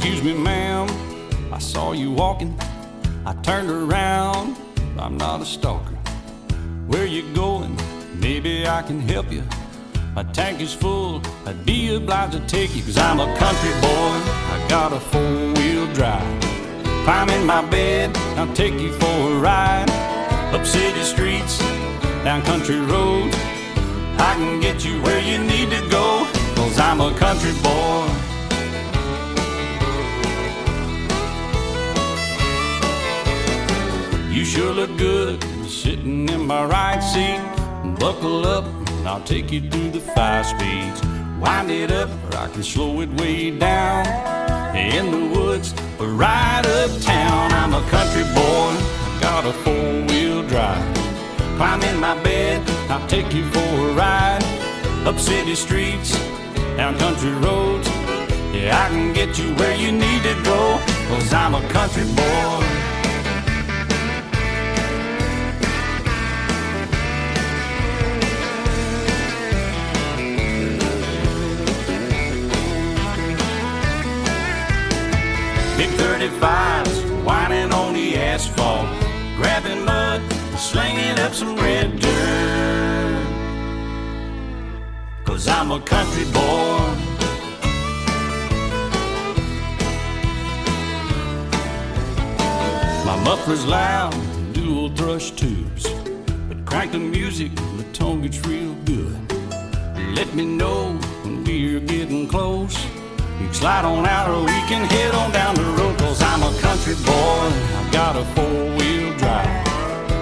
Excuse me, ma'am, I saw you walking. I turned around, I'm not a stalker. Where you going? Maybe I can help you. My tank is full, I'd be obliged to take you, cause I'm a country boy. I got a four wheel drive. Climb in my bed, I'll take you for a ride. Up city streets, down country roads. I can get you where you need to go, cause I'm a country boy. You sure look good sitting in my right seat. Buckle up, and I'll take you through the five speeds. Wind it up, or I can slow it way down. In the woods, or right uptown. I'm a country boy, got a four wheel drive. Climb in my bed, I'll take you for a ride. Up city streets, down country roads. Yeah, I can get you where you need to go, cause I'm a country boy. Big 35s whining on the asphalt, grabbing mud, slinging up some red dirt. Cause I'm a country boy. My muffler's loud, dual thrush tubes. But crank the music, the tone gets real good. Let me know when we're getting close. You can slide on out or we can head on down the road. Cause I'm a country boy, I've got a four wheel drive.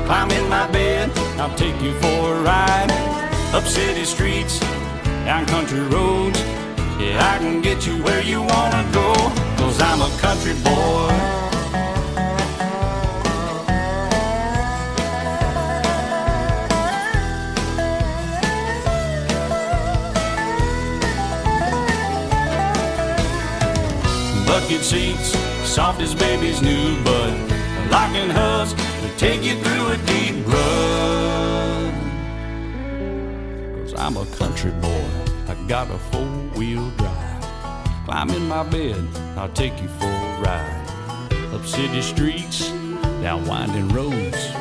Climb in my bed, I'll take you for a ride. Up city streets, down country roads. Yeah, I can get you where you wanna go. Cause I'm a country boy. Seats, soft as baby's new bud. Locking hubs to take you through a deep rut. Cause I'm a country boy, I got a four wheel drive. Climb in my bed, I'll take you for a ride. Up city streets, down winding roads.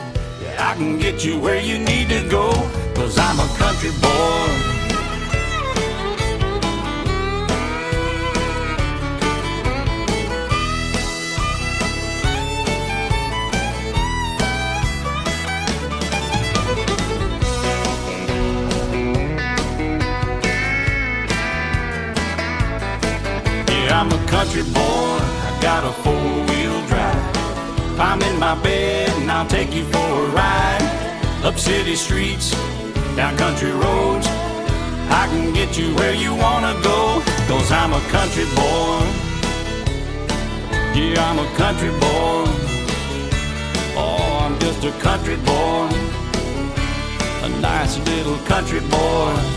Yeah, I can get you where you need to go. Cause I'm a city streets, down country roads. I can get you where you wanna go. Cause I'm a country boy. Yeah, I'm a country boy. Oh, I'm just a country boy. A nice little country boy.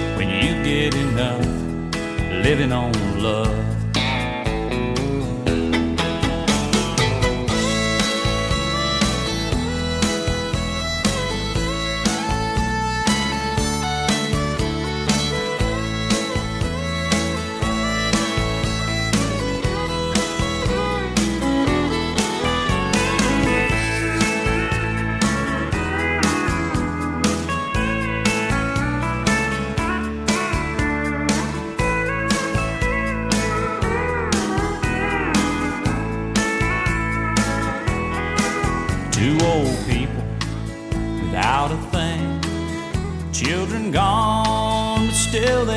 when you get enough living on love.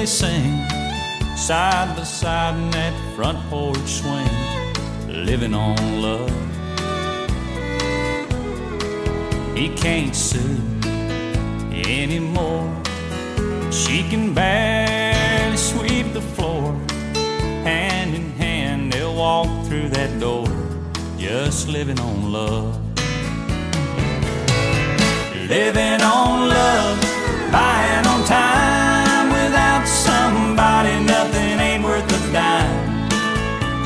They sing. Side by side in that front porch swing. Living on love. He can't sue anymore. She can barely sweep the floor. Hand in hand, they'll walk through that door. Just living on love. Living on love, buying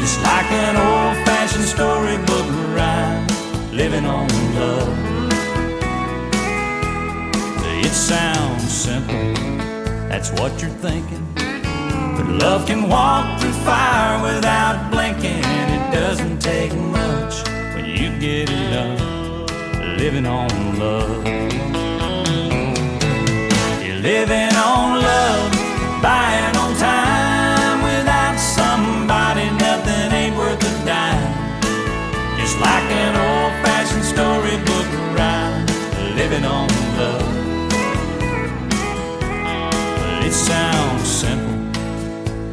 Just like an old fashioned storybook rhyme. Living on love. It sounds simple, that's what you're thinking. But love can walk through fire without blinking. It doesn't take much when you get it done living on love. You're living on love,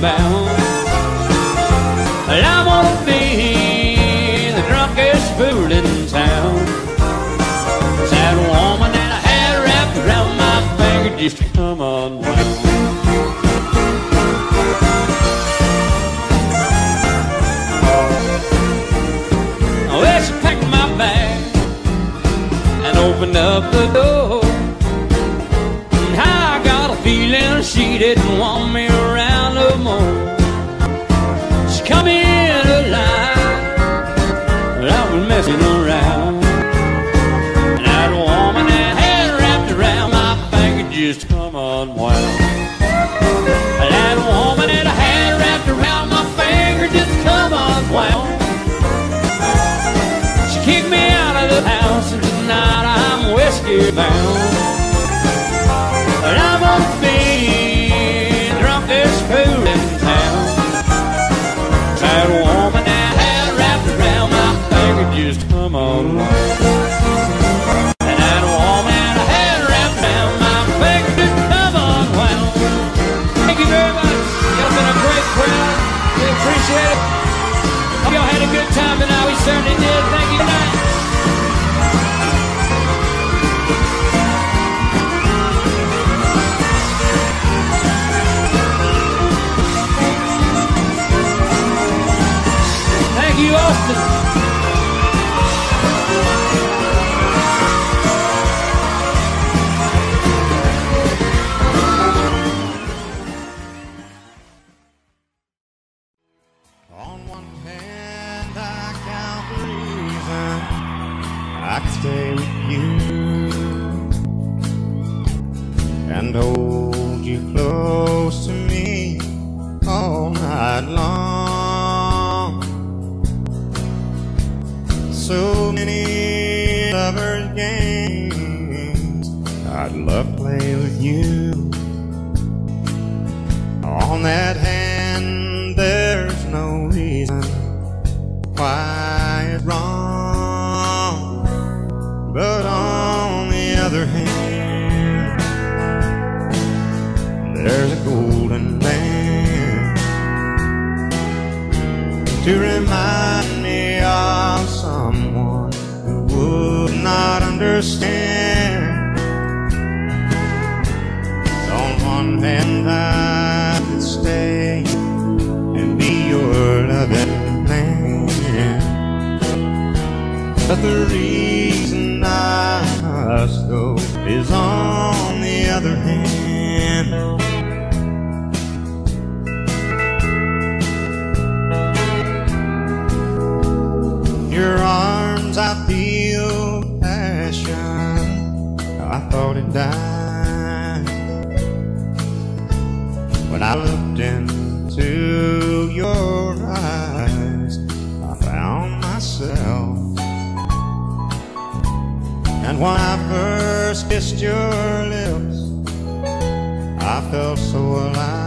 Bound. But I wanna be the drunkest fool in town. That woman that I had wrapped around my finger just to come on. Well, she packed my bag and opened up the door. And I got a feeling she didn't on. That woman that I had wrapped around my finger just come on wild. She kicked me out of the house and tonight I'm whiskey bound. Certainly did. Thank you. You. And hold I could stay and be your loving man, but the reason I go is on the other hand. your arms I feel passion. I thought it died when I first kissed your lips I felt so alive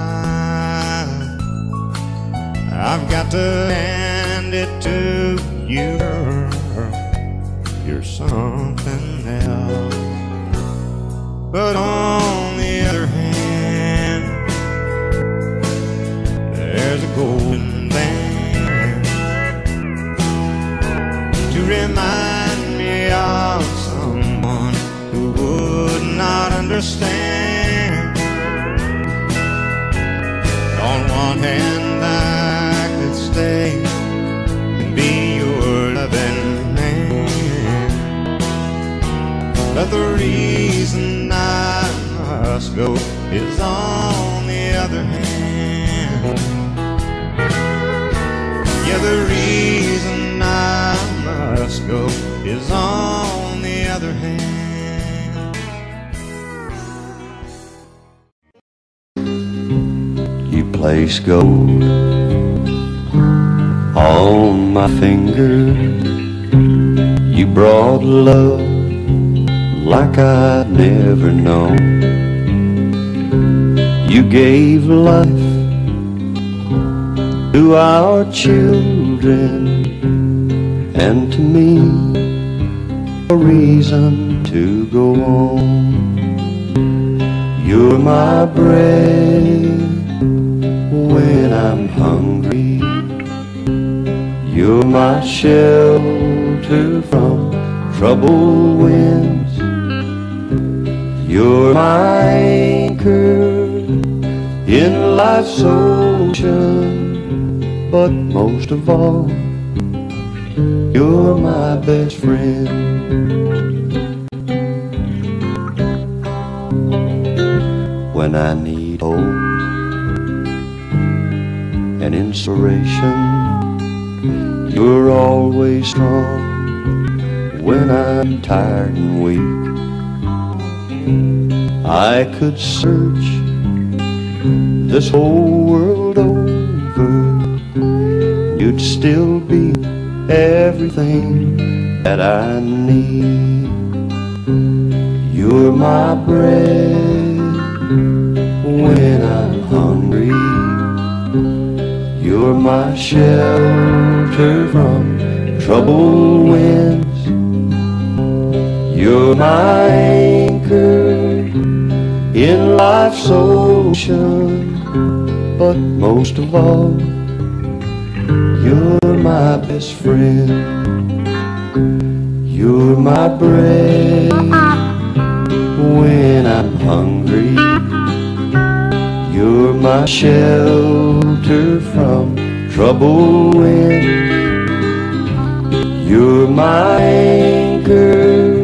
I've got to hand it to you, you're something else. But on the other hand, there's a golden understand. On one hand, I could stay and be your loving man, But the reason I must go is on the other hand. Yeah, the reason I must go place gold on my finger. You brought love like I'd never known. You gave life to our children and to me a reason to go on. You're my bread when I'm hungry. You're my shelter from troubled winds. You're my anchor in life's ocean, but most of all, you're my best friend. When I need hope and inspiration, you're always strong when I'm tired and weak. I could search this whole world over, you'd still be everything that I need. You're my bread You're my shelter from troubled winds. You're my anchor in life's ocean. But most of all, you're my best friend. You're my bread when I'm hungry. You're my shelter from troubled winds. You're my anchor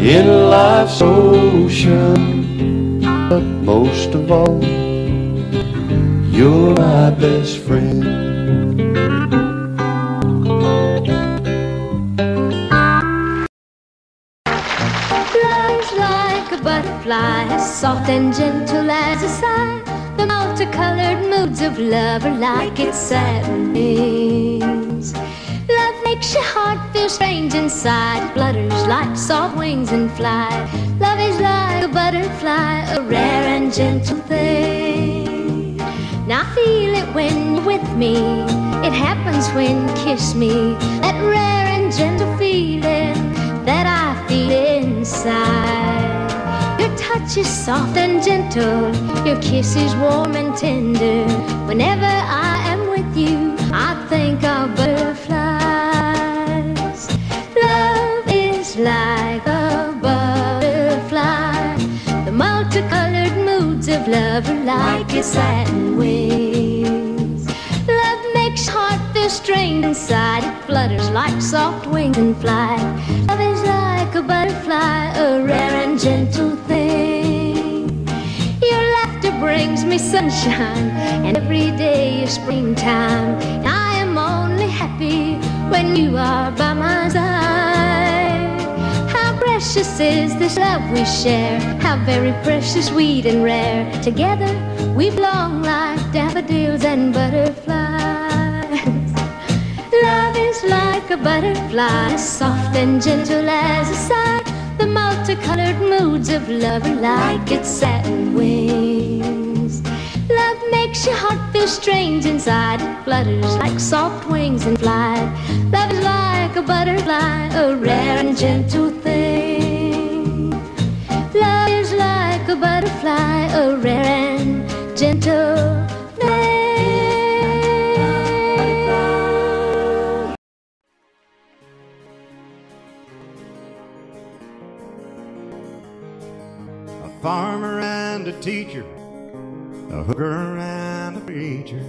in life's ocean. But most of all, you're my best friend. Moods of love are like satin wings. Love makes your heart feel strange inside, flutters like soft wings and fly. Love is like a butterfly, a rare and gentle thing. Now feel it when you're with me. It happens when you kiss me. That rare and gentle feeling that I feel inside. Touch is soft and gentle. Your kiss is warm and tender. Whenever I am with you, I think of butterflies. Love is like a butterfly. The multicolored moods of love are like its satin wings. Love makes heart feel strange inside. It flutters like soft wings and fly. Love is like a butterfly, a rare and gentle me sunshine, and every day is springtime. And I am only happy when you are by my side. How precious is this love we share? How very precious, sweet, and rare. Together we belong like daffodils and butterflies. Love is like a butterfly, soft and gentle as a sigh. The multicolored moods of love are like its satin wings. Love makes your heart feel strange inside. It flutters like soft wings and flies. Love is like a butterfly, a rare and gentle thing. Love is like a butterfly, a rare and gentle thing. A farmer and a teacher, a hooker and a preacher,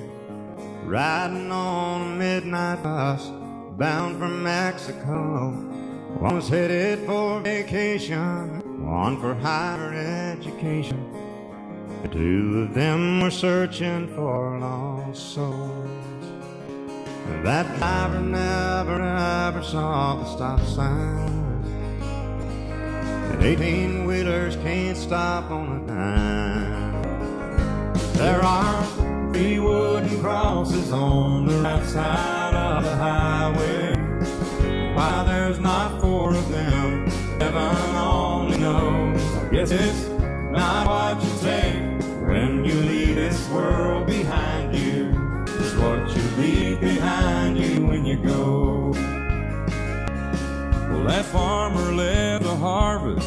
riding on a midnight bus bound for Mexico. One was headed for vacation, one for higher education. The two of them were searching for lost souls. That driver never ever saw the stop sign. And 18 wheelers can't stop on a dime. Three wooden crosses on the right side of the highway. Why there's not four of them, heaven only knows. Guess it's not what you take when you leave this world behind you. It's what you leave behind you when you go. Well, that farmer left to harvest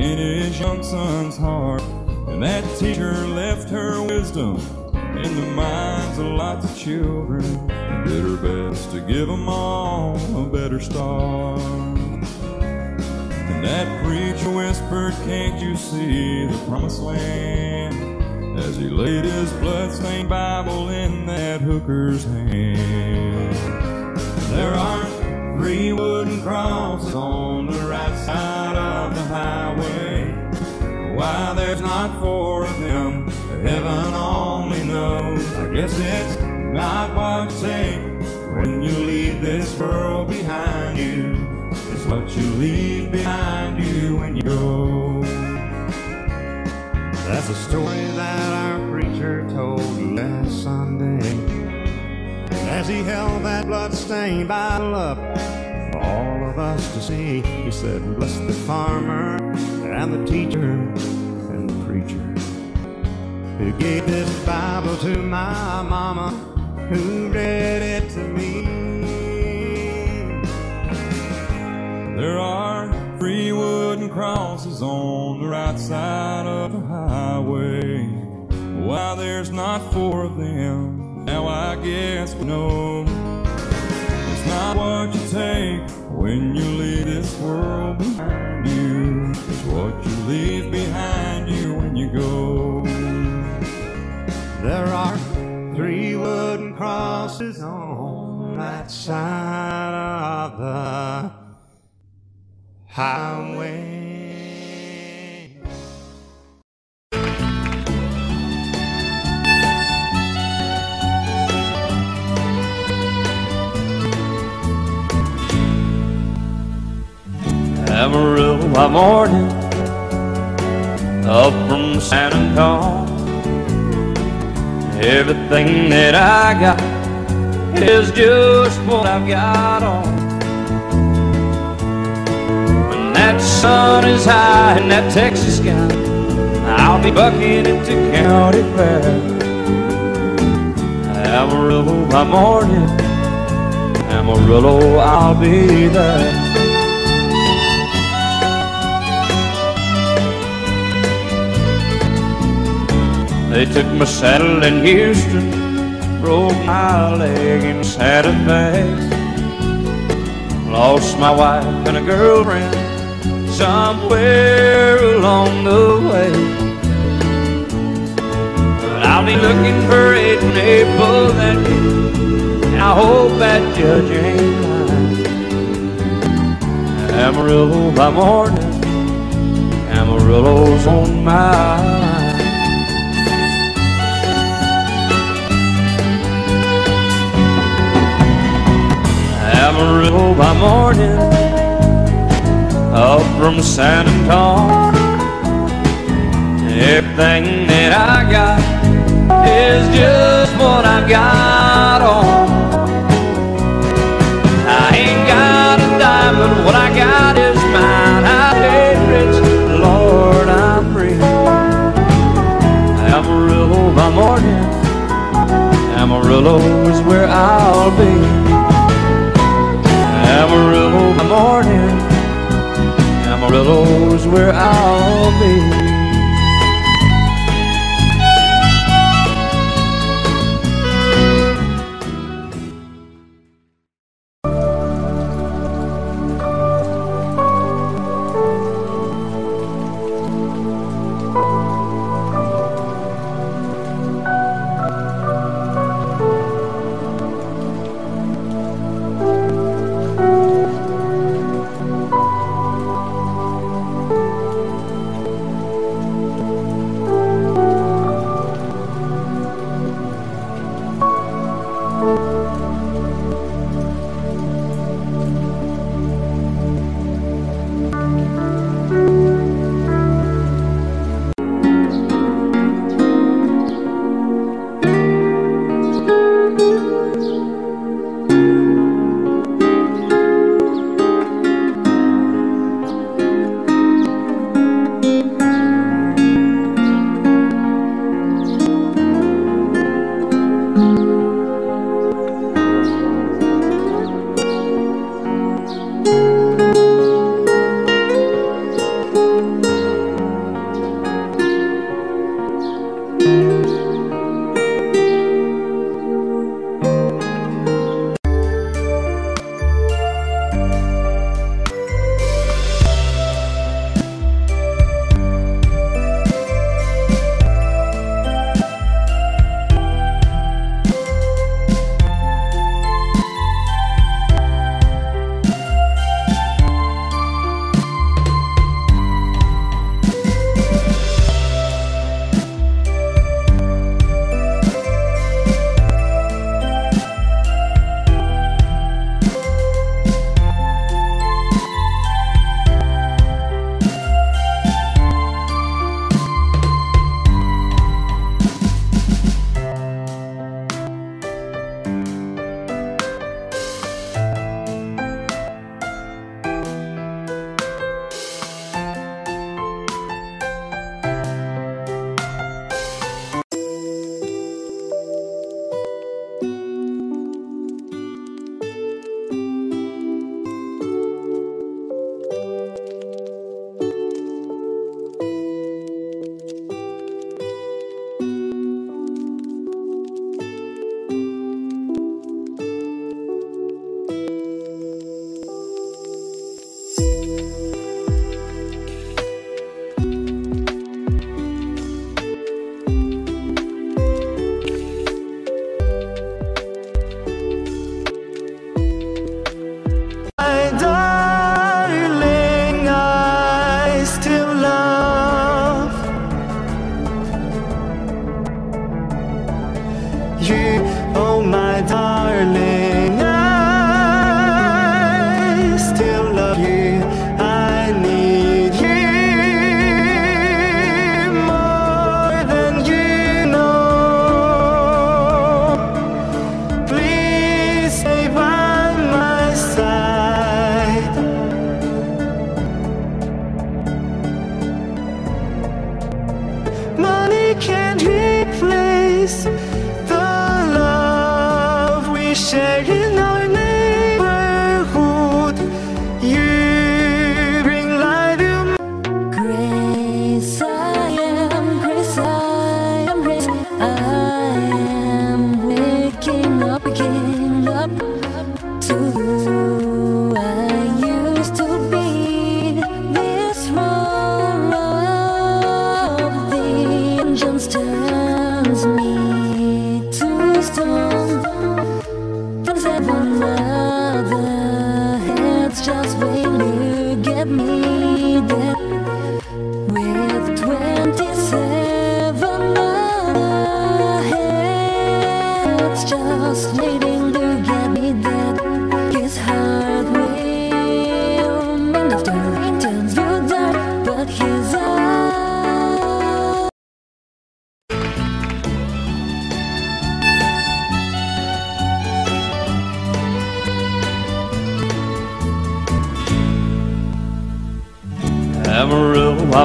in his young son's heart. And that teacher left her wisdom in the minds of lots of children. And did her best to give them all a better start. And that preacher whispered, Can't you see the promised land? As he laid his bloodstained Bible in that hooker's hand. There aren't three wooden crosses on when you leave this world behind you. It's what you leave behind you when you go. That's a story that our preacher told last Sunday. As he held that blood-stained Bible up for all of us to see, he said, Bless the farmer and the teacher and the preacher who gave this Bible to my mama, who read it to me. There are three wooden crosses on the right side of the highway. Why there's not four of them, now I guess we know. It's not what you take when you leave this world behind you. It's what you leave behind you when you go. There are three wooden crosses on that side of the highway. Amarillo by morning, up from San Antonio. Everything that I got is just what I've got on. When that sun is high in that Texas sky, I'll be bucking into county fair. Amarillo by morning, Amarillo, I'll be there. They took my saddle in Houston, broke my leg in Santa Fe. Lost my wife and a girlfriend somewhere along the way. But I'll be looking for it in April that year. I hope that judge ain't lying. Amarillo by morning, Amarillo's on my Amarillo by morning, up from San Antonio. Everything that I got is just what I got on. I ain't got a what I got is mine. I paid rich, Lord, I'm free. Amarillo by morning, Amarillo is where I'll be. Morning, Amarillo is where I'll be.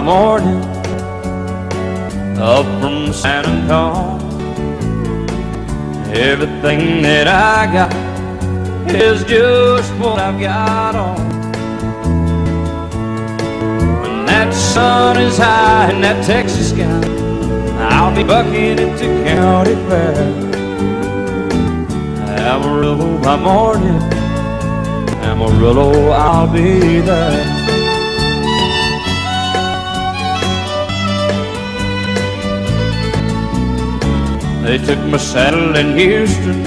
Morning, up from San Antonio. Everything that I got is just what I've got on. When that sun is high in that Texas sky, I'll be bucking into County Fair. Amarillo by morning, Amarillo, I'll be there. They took my saddle in Houston,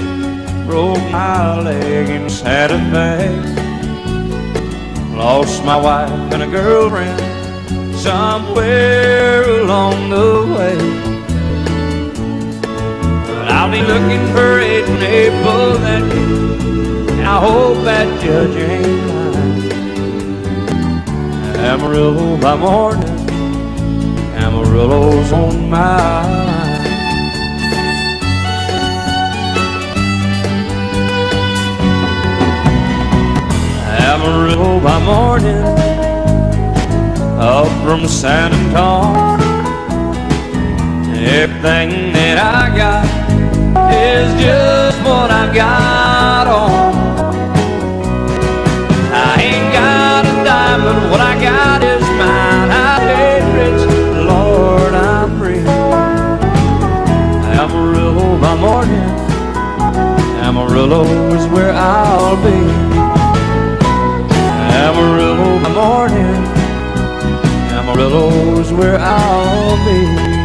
broke my leg in Santa Fe. Lost my wife and a girlfriend somewhere along the way. But I'll be looking for it in April that I hope that judge ain't lying. Amarillo by morning, Amarillo's on my Amarillo by morning, up from San Antonio. Everything that I got is just what I've got on. I ain't got a but what I got is mine. I rich, Lord, I'm free. Amarillo by morning, Amarillo is where I'll be. Amarillo morning, Amarillo's where I'll be.